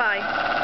Bye.